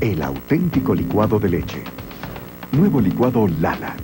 el auténtico licuado de leche. Nuevo licuado Lala